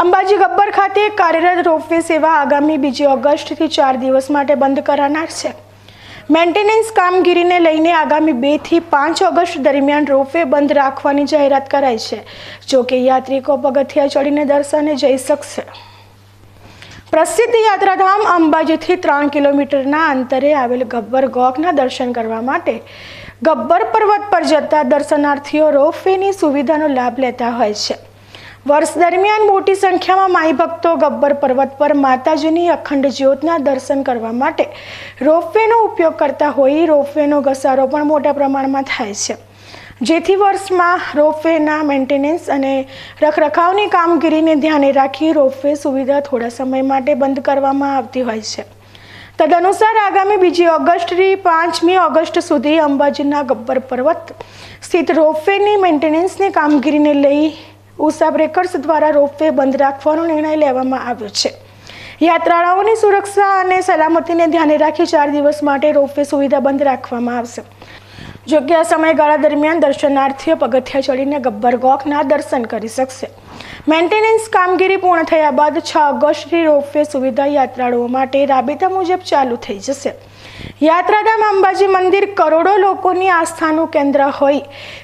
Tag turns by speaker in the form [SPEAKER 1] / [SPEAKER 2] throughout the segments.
[SPEAKER 1] અંબાજી ગબ્બર ખાતે કાર્યરત રોપવે સેવા આગામી બીજી ઓગસ્ટથી ચાર દિવસ માટે બંધ કરાનાર છે. મેન્ટેનન્સ કામગીરીને લઈને આગામી બેથી પાંચ ઓગસ્ટ દરમિયાન રોપવે બંધ રાખવાની જાહેરાત કરાઈ છે. જો કે યાત્રિકો પગથિયા ચડીને દર્શને જઈ શકશે. પ્રસિદ્ધ યાત્રાધામ અંબાજીથી ત્રણ કિલોમીટરના અંતરે આવેલ ગબ્બર ગોખના દર્શન કરવા માટે ગબ્બર પર્વત પર જતા દર્શનાર્થીઓ રોપવેની સુવિધાનો લાભ લેતા હોય છે. વર્ષ દરમિયાન મોટી સંખ્યામાં માઈ ભક્તો ગબ્બર પર્વત પર માતાજીની અખંડ જ્યોતના દર્શન કરવા માટે રોપવેનો ઉપયોગ કરતા હોઈ રોપવેનો ઘસારો પણ મોટા પ્રમાણમાં થાય છે. જેથી વર્ષમાં રોપવેના મેન્ટેનન્સ અને રખરખાવની કામગીરીને ધ્યાને રાખી રોપવે સુવિધા થોડા સમય માટે બંધ કરવામાં આવતી હોય છે. તદનુસાર આગામી બીજી ઓગસ્ટથી પાંચમી ઓગસ્ટ સુધી અંબાજીના ગબ્બર પર્વત સ્થિત રોપવેની મેન્ટેનન્સની કામગીરીને લઈ ઉષા બ્રેકર્સ દ્વારા રોપવે બંધ રાખવાનો નિર્ણય લેવામાં આવ્યો છે. યાત્રાળાઓની સુરક્ષા અને સલામતીને ધ્યાને રાખી ચાર દિવસ માટે રોપવે સુવિધા બંધ રાખવામાં આવશે. જો કે આ સમયગાળા દરમિયાન દર્શનાર્થીઓ પગથિયા ચડીને ગબ્બર ગોખના દર્શન કરી શકશે. મેન્ટેનન્સ કામગીરી પૂર્ણ થયા બાદ છ ઓગસ્ટથી રોપવે સુવિધા યાત્રાળુઓ માટે રાબેતા મુજબ ચાલુ થઈ જશે. યાત્રાધામ અંબાજી મંદિર કરોડો લોકોની આસ્થાનું કેન્દ્ર હોય.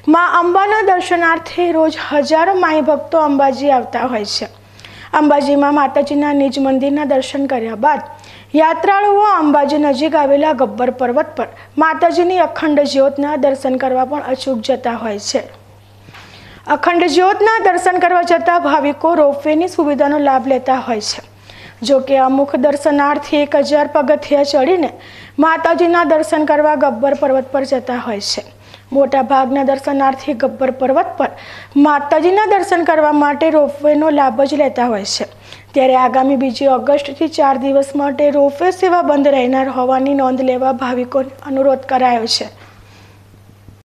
[SPEAKER 1] માં અંબાના દર્શનાર્થે રોજ હજારો માઈ ભક્તો અંબાજી આવતા હોય છે. અંબાજીમાં માતાજીના નિજ મંદિરના દર્શન કર્યા બાદ યાત્રાળુઓ અંબાજી નજીક આવેલા ગબ્બર પર્વત પર માતાજીની અખંડ જ્યોતના દર્શન કરવા પણ અચૂક જતા હોય છે. અખંડ જ્યોતના દર્શન કરવા જતા ભાવિકો રોપવેની સુવિધાનો લાભ લેતા હોય છે. જો કે અમુક દર્શનાર્થી એક હજાર પગથિયા ચડીને માતાજીના દર્શન કરવા ગબ્બર પર્વત પર જતા હોય છે. મોટા ભાગના દર્શનાર્થી ગબ્બર પર્વત પર માતાજીના દર્શન કરવા માટે રોપવેનો લાભ જ લેતા હોય છે. ત્યારે આગામી બીજી ઓગસ્ટથી ચાર દિવસ માટે રોપવે સેવા બંધ રહેનાર હોવાની નોંધ લેવા ભાવિકોને અનુરોધ કરાયો છે.